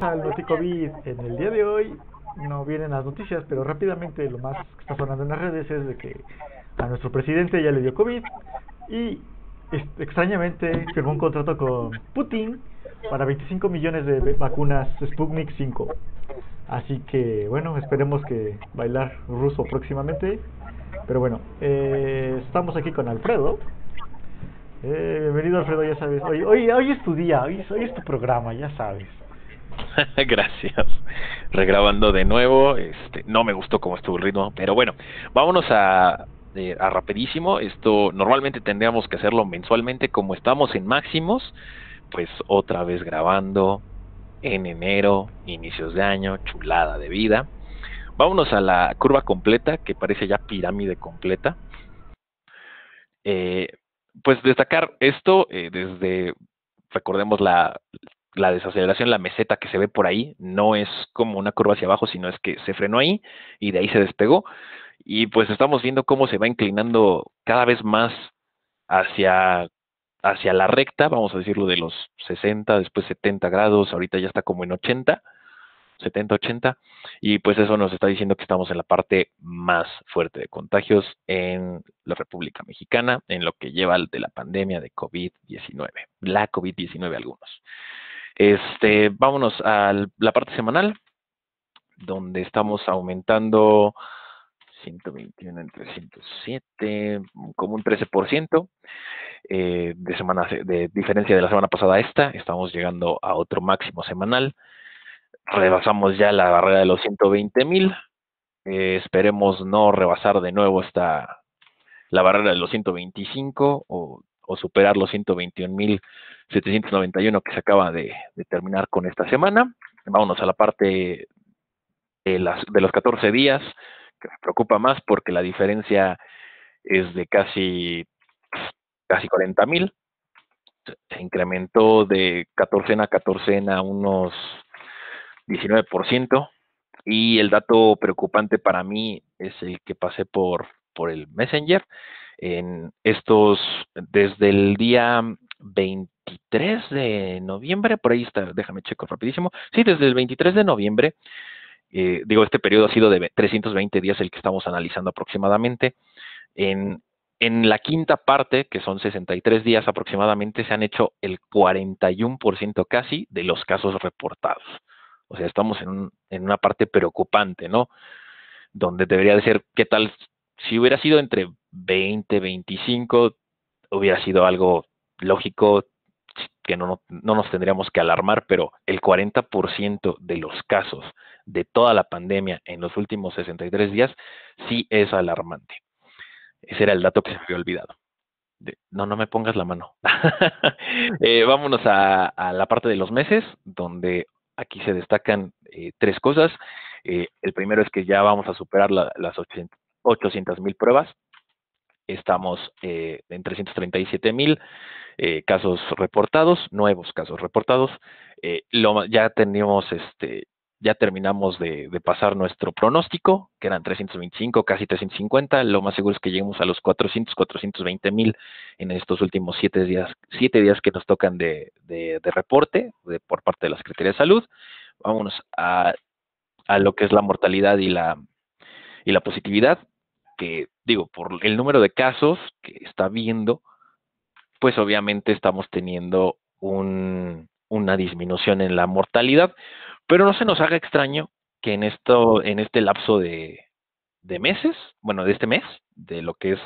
bienvenidos al NotiCovid. En el día de hoy no vienen las noticias, pero rápidamente lo más que está sonando en las redes es de que a nuestro presidente ya le dio COVID y extrañamente firmó un contrato con Putin para 25 millones de vacunas Sputnik 5. Así que bueno, esperemos que bailar ruso próximamente. Pero bueno, eh, estamos aquí con Alfredo. Eh, bienvenido Alfredo, ya sabes. Hoy, hoy, es tu día, hoy, hoy es tu programa, ya sabes. Gracias. Regrabando de nuevo, este, no me gustó cómo estuvo el ritmo, pero bueno, vámonos a, eh, a rapidísimo. Esto normalmente tendríamos que hacerlo mensualmente, como estamos en máximos, pues otra vez grabando en enero, inicios de año, chulada de vida. Vámonos a la curva completa, que parece ya pirámide completa. Eh, pues destacar esto eh, desde, recordemos la, la desaceleración, la meseta que se ve por ahí, no es como una curva hacia abajo, sino es que se frenó ahí y de ahí se despegó. Y pues estamos viendo cómo se va inclinando cada vez más hacia, hacia la recta, vamos a decirlo de los 60, después 70 grados, ahorita ya está como en 80, 70, 80, y pues eso nos está diciendo que estamos en la parte más fuerte de contagios en la República Mexicana, en lo que lleva de la pandemia de COVID-19, la COVID-19 algunos. Este, vámonos a la parte semanal, donde estamos aumentando 121 en 307, como un 13%. Eh, de, semana, de diferencia de la semana pasada a esta, estamos llegando a otro máximo semanal. Rebasamos ya la barrera de los 120 mil. Eh, esperemos no rebasar de nuevo esta la barrera de los 125 o, o superar los 121 mil 791 que se acaba de, terminar con esta semana. Vámonos a la parte de, las, de los 14 días, que me preocupa más porque la diferencia es de casi, casi 40 mil. Se incrementó de 14 a 14 a unos 19%. Y el dato preocupante para mí es el que pasé por, por el Messenger. En estos, desde el día 23 de noviembre, por ahí está, déjame checo rapidísimo. Sí, desde el 23 de noviembre, eh, digo, este periodo ha sido de 320 días el que estamos analizando aproximadamente. En, en la quinta parte, que son 63 días aproximadamente, se han hecho el 41% casi de los casos reportados. O sea, estamos en, en una parte preocupante, ¿no? Donde debería de ser, ¿qué tal? Si hubiera sido entre 20, 25, hubiera sido algo lógico que no, no, nos tendríamos que alarmar, pero el 40% de los casos de toda la pandemia en los últimos 63 días sí es alarmante. Ese era el dato que se me había olvidado. no, no me pongas la mano. eh, vámonos a, la parte de los meses, donde aquí se destacan eh, tres cosas. Eh, el primero es que ya vamos a superar la, las 800 mil pruebas. Estamos eh, en 337 mil eh, casos reportados, nuevos casos reportados. Eh, lo, ya tenemos este, ya terminamos de, pasar nuestro pronóstico, que eran 325, casi 350. Lo más seguro es que lleguemos a los 400, 420 mil en estos últimos siete días, siete días que nos tocan de, reporte por parte de la Secretaría de Salud. Vámonos a, a, lo que es la mortalidad y la, y la positividad, que digo, por el número de casos que está viendo, pues obviamente estamos teniendo un, una disminución en la mortalidad, pero no se nos haga extraño que en esto, en este lapso de, meses, bueno, de este mes, de lo que es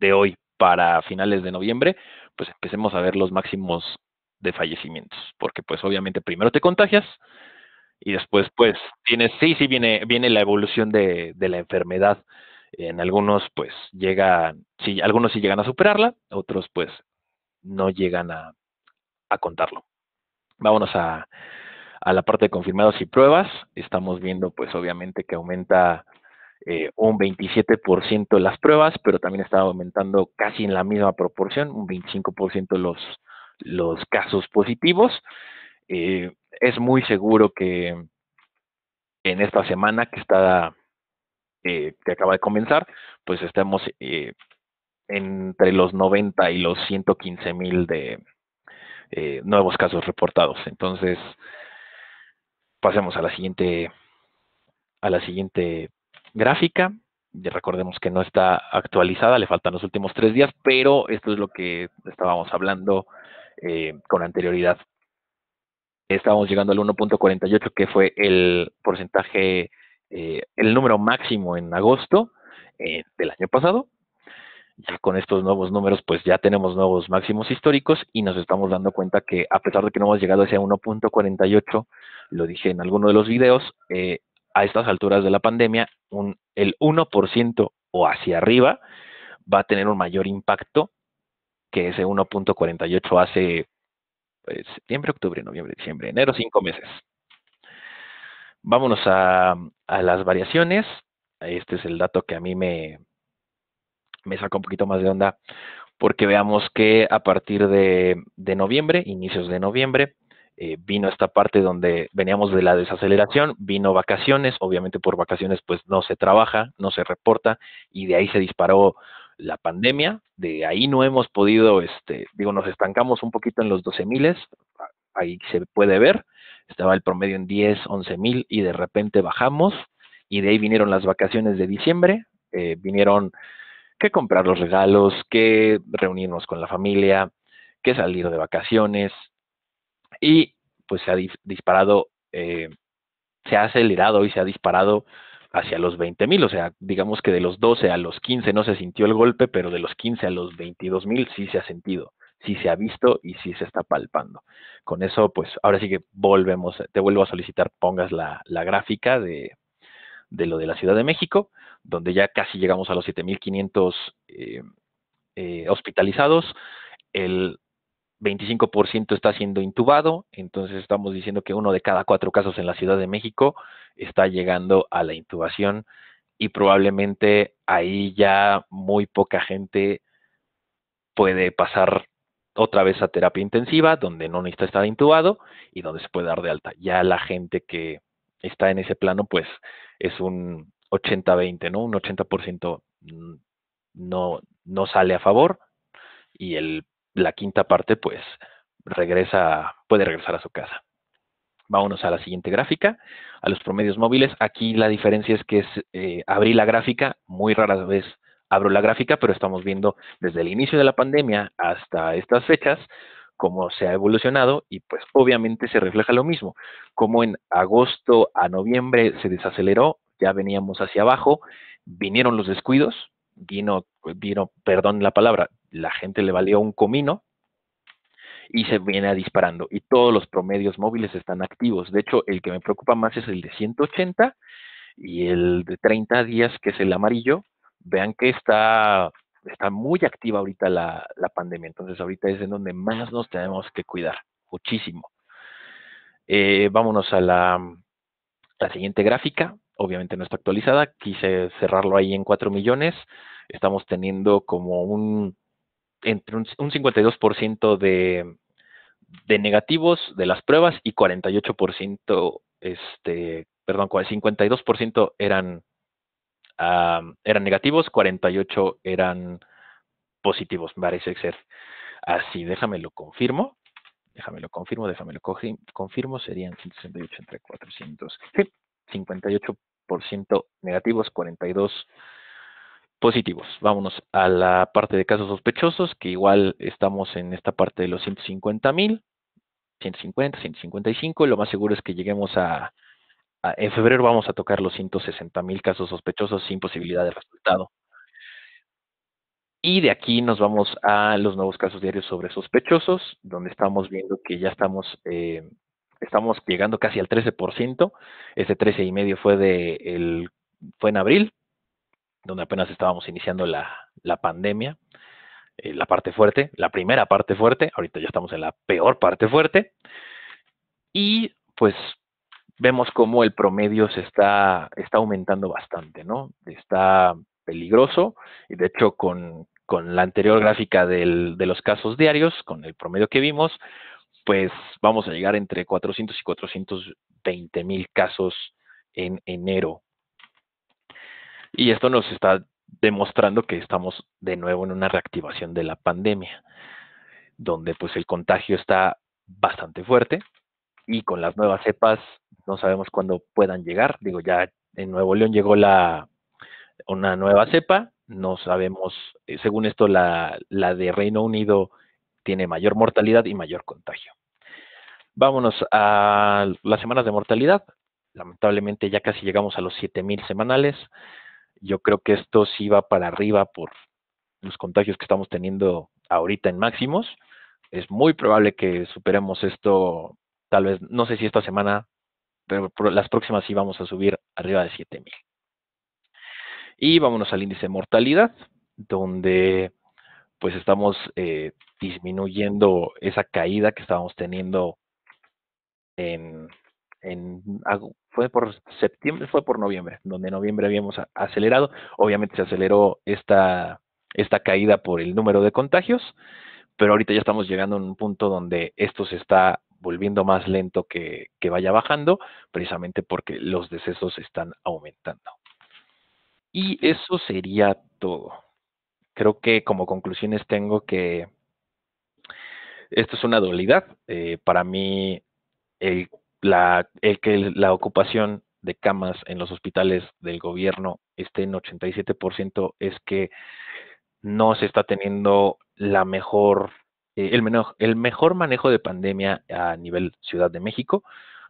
de hoy para finales de noviembre, pues empecemos a ver los máximos de fallecimientos, porque pues obviamente primero te contagias y después pues tienes, sí, sí viene, viene la evolución de la enfermedad. En algunos pues llega, sí, algunos sí llegan a superarla, otros pues no llegan a, a contarlo. Vámonos a, a la parte de confirmados y pruebas. Estamos viendo, pues obviamente, que aumenta eh, un 27% las pruebas, pero también está aumentando casi en la misma proporción, un 25% los, los casos positivos. Eh, es muy seguro que en esta semana que está eh, que acaba de comenzar, pues estemos eh, entre los 90 y los 115 mil de eh, nuevos casos reportados. Entonces, pasemos a la siguiente a la siguiente gráfica. recordemos que no está actualizada, le faltan los últimos tres días, pero esto es lo que estábamos hablando eh, con anterioridad. Estábamos llegando al 1.48, que fue el porcentaje, eh, el número máximo en agosto eh, del año pasado. Ya con estos nuevos números, pues ya tenemos nuevos máximos históricos y nos estamos dando cuenta que a pesar de que no hemos llegado a ese 1.48, lo dije en alguno de los videos, eh, a estas alturas de la pandemia, el 1% o hacia arriba va a tener un mayor impacto que ese 1.48 hace pues, septiembre, octubre, noviembre, diciembre, enero, cinco meses. Vámonos a, a las variaciones. Este es el dato que a mí me, me saca un poquito más de onda porque veamos que a partir de, noviembre, inicios de noviembre, eh, vino esta parte donde veníamos de la desaceleración, vino vacaciones, obviamente por vacaciones pues no se trabaja, no se reporta y de ahí se disparó la pandemia, de ahí no hemos podido, este, digo, nos estancamos un poquito en los 12 miles, ahí se puede ver, estaba el promedio en 10, 11 mil y de repente bajamos y de ahí vinieron las vacaciones de diciembre, eh, vinieron que comprar los regalos, que reunirnos con la familia, que salir de vacaciones y pues se ha disparado, eh, se ha acelerado y se ha disparado hacia los 20 mil, o sea, digamos que de los 12 a los 15 no se sintió el golpe, pero de los 15 a los 22 mil sí se ha sentido, sí se ha visto y sí se está palpando. Con eso, pues ahora sí que volvemos, te vuelvo a solicitar, pongas la, la gráfica de, de lo de la Ciudad de México, donde ya casi llegamos a los 7.500 eh, eh, hospitalizados, el 25% está siendo intubado, entonces estamos diciendo que uno de cada cuatro casos en la Ciudad de México está llegando a la intubación y probablemente ahí ya muy poca gente puede pasar otra vez a terapia intensiva, donde no necesita estar intubado y donde se puede dar de alta. Ya la gente que está en ese plano, pues es un 80-20, ¿no? Un 80% no, no sale a favor y el la quinta parte pues regresa, puede regresar a su casa. Vámonos a la siguiente gráfica, a los promedios móviles. Aquí la diferencia es que es, eh, abrí la gráfica, muy rara vez abro la gráfica, pero estamos viendo desde el inicio de la pandemia hasta estas fechas cómo se ha evolucionado y pues obviamente se refleja lo mismo, como en agosto a noviembre se desaceleró, ya veníamos hacia abajo, vinieron los descuidos, vino, vino, perdón la palabra, la gente le valió un comino y se viene disparando. Y todos los promedios móviles están activos. De hecho, el que me preocupa más es el de 180 y el de 30 días, que es el amarillo. Vean que está, está muy activa ahorita la, la pandemia. Entonces, ahorita es en donde más nos tenemos que cuidar. Muchísimo. Eh, vámonos a la, la siguiente gráfica. Obviamente no está actualizada. Quise cerrarlo ahí en 4 millones. Estamos teniendo como un entre un, 52% de, de negativos de las pruebas y 48%, este, perdón, 52% eran, eran negativos, 48 eran positivos, parece ser así. Déjame lo confirmo. Déjame lo confirmo, déjame lo confirmo, serían 168 entre 400. Sí, 58% negativos, 42 positivos. Vámonos a la parte de casos sospechosos, que igual estamos en esta parte de los 150 mil, 150, 155, y lo más seguro es que lleguemos a, en febrero vamos a tocar los 160 mil casos sospechosos sin posibilidad de resultado. Y de aquí nos vamos a los nuevos casos diarios sobre sospechosos, donde estamos viendo que ya estamos, eh, estamos llegando casi al 13%. Ese 13,5 fue de el, fue en abril, donde apenas estábamos iniciando la, pandemia, eh, la parte fuerte, la primera parte fuerte, ahorita ya estamos en la peor parte fuerte, y pues vemos cómo el promedio se está, está aumentando bastante, ¿no? Está peligroso, y de hecho con, la anterior gráfica del, de los casos diarios, con el promedio que vimos, pues vamos a llegar entre 400 y 420 mil casos en enero y esto nos está demostrando que estamos de nuevo en una reactivación de la pandemia, donde pues el contagio está bastante fuerte y con las nuevas cepas no sabemos cuándo puedan llegar. Digo, ya en Nuevo León llegó la una nueva cepa, no sabemos, eh, según esto, la, la de Reino Unido tiene mayor mortalidad y mayor contagio. Vámonos a las semanas de mortalidad. Lamentablemente ya casi llegamos a los 7000 semanales. Yo creo que esto sí va para arriba por los contagios que estamos teniendo ahorita en máximos. Es muy probable que superemos esto, tal vez, no sé si esta semana, pero las próximas sí vamos a subir arriba de 7000. Y vámonos al índice de mortalidad, donde pues estamos eh, disminuyendo esa caída que estábamos teniendo en, en fue por septiembre, fue por noviembre, donde en noviembre habíamos acelerado, obviamente se aceleró esta, esta caída por el número de contagios, pero ahorita ya estamos llegando a un punto donde esto se está volviendo más lento que, que vaya bajando, precisamente porque los decesos están aumentando. Y eso sería todo. Creo que como conclusiones tengo que esto es una dualidad. Eh, para mí, el, la, el que la ocupación de camas en los hospitales del gobierno esté en 87% es que no se está teniendo la mejor, eh, el, menor, el mejor manejo de pandemia a nivel Ciudad de México,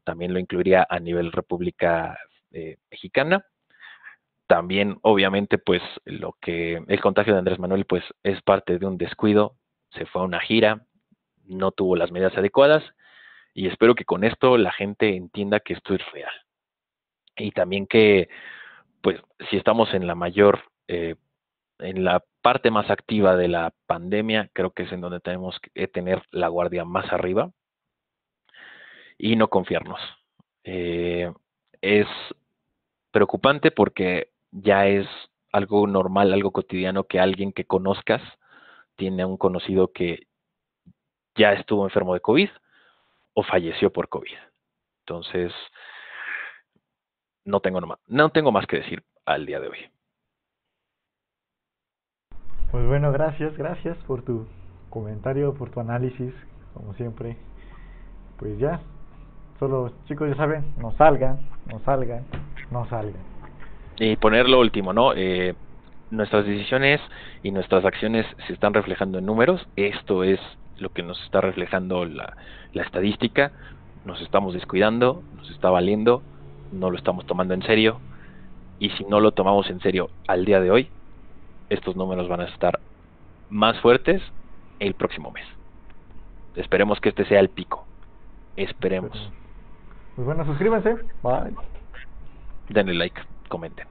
también lo incluiría a nivel República eh, Mexicana. También, obviamente, pues lo que el contagio de Andrés Manuel, pues es parte de un descuido, se fue a una gira, no tuvo las medidas adecuadas y espero que con esto la gente entienda que esto es real. Y también que, pues, si estamos en la mayor, eh, en la parte más activa de la pandemia, creo que es en donde tenemos que tener la guardia más arriba y no confiarnos. Eh, es preocupante porque ya es algo normal, algo cotidiano que alguien que conozcas tiene un conocido que ya estuvo enfermo de COVID o falleció por COVID. Entonces, no tengo, no tengo más que decir al día de hoy. Pues bueno, gracias, gracias por tu comentario, por tu análisis, como siempre. Pues ya, solo chicos ya saben, no salgan, no salgan, no salgan. Y poner lo último, ¿no? Eh, nuestras decisiones y nuestras acciones se están reflejando en números. Esto es lo que nos está reflejando la, la estadística. Nos estamos descuidando, nos está valiendo, no lo estamos tomando en serio. Y si no lo tomamos en serio al día de hoy, estos números van a estar más fuertes el próximo mes. Esperemos que este sea el pico. Esperemos. Pues bueno, suscríbanse. Bye. Denle like, comenten.